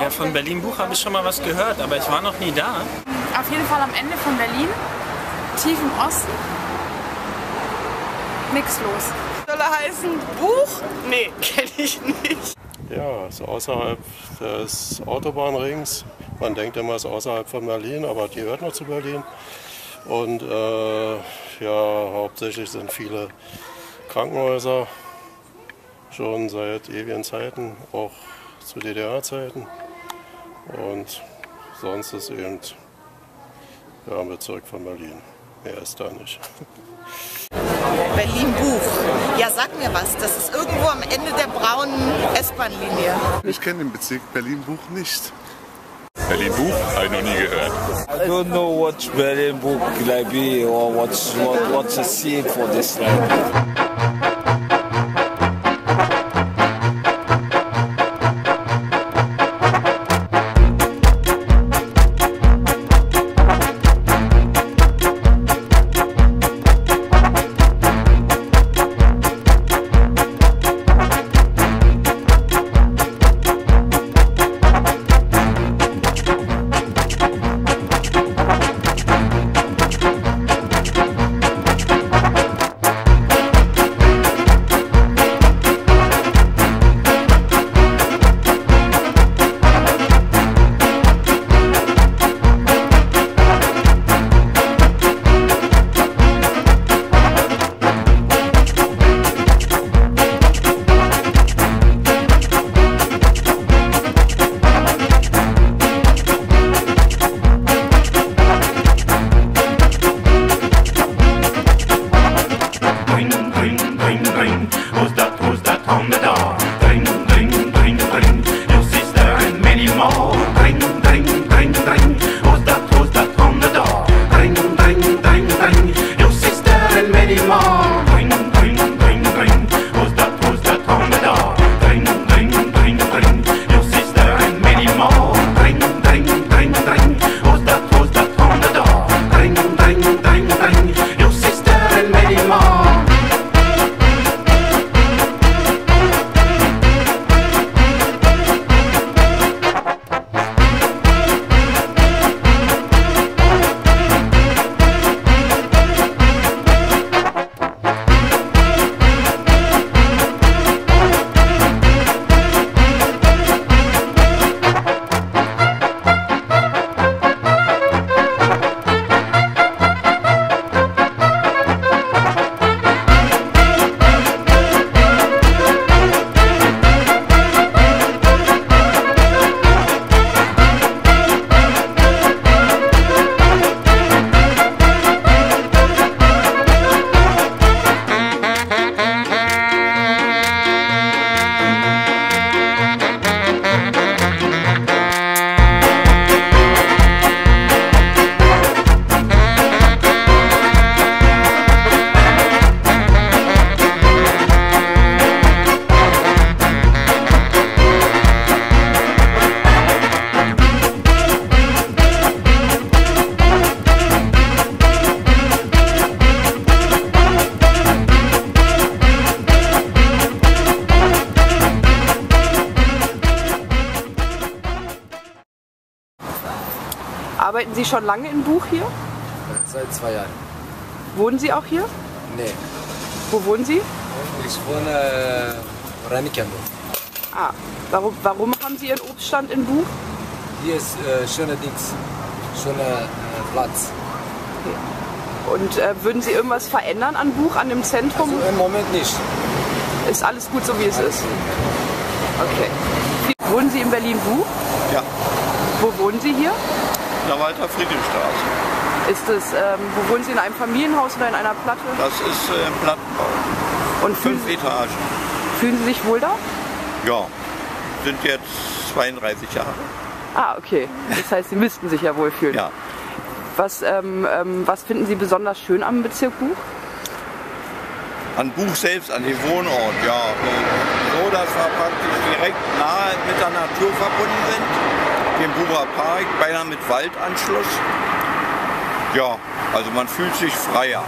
Ja, von Berlin Buch habe ich schon mal was gehört, aber ich war noch nie da. Auf jeden Fall am Ende von Berlin, tief im Osten. Nix los. Soll er heißen Buch? Nee, kenne ich nicht. Ja, ist außerhalb des Autobahnrings. Man denkt immer, es ist außerhalb von Berlin, aber die gehört noch zu Berlin. Und äh, ja, hauptsächlich sind viele Krankenhäuser schon seit ewigen Zeiten, auch zu DDR-Zeiten. Und sonst ist eben ja, ein Bezirk von Berlin. Mehr ist da nicht. Berlin Buch. Ja, sag mir was. Das ist irgendwo am Ende der braunen S-Bahn-Linie. Ich kenne den Bezirk Berlin Buch nicht. Berlin Buch habe ich noch nie gehört. I don't know what Berlin Book like be or what's what, what's the scene for this like. Arbeiten Sie schon lange im Buch hier? Seit zwei Jahren. Wohnen Sie auch hier? Nee. Wo wohnen Sie? Ich wohne äh, Ranikambo. Ah, warum, warum haben Sie Ihren Obststand im Buch? Hier ist äh, schöner Dings. Schöner äh, Platz. Und äh, würden Sie irgendwas verändern an Buch, an dem Zentrum? Also im Moment nicht. Ist alles gut so, wie es ist? Okay. Wohnen Sie in Berlin-Buch? Ja, Wo wohnen Sie hier? Walter Friedrichstraße. Ist es, ähm, wo wohnen Sie in einem Familienhaus oder in einer Platte? Das ist äh, Plattenbau. Und fühlen, Fünf Etagen. fühlen Sie sich wohl da? Ja, sind jetzt 32 Jahre. Ah, okay. Das heißt, Sie müssten sich ja wohlfühlen. Ja. Was, ähm, ähm, was finden Sie besonders schön am Bezirk Buch? An Buch selbst, an den Wohnort, ja. So, dass wir praktisch direkt nahe mit der Natur verbunden sind. Den Bucher Park, beinahe mit Waldanschluss. Ja, also man fühlt sich freier.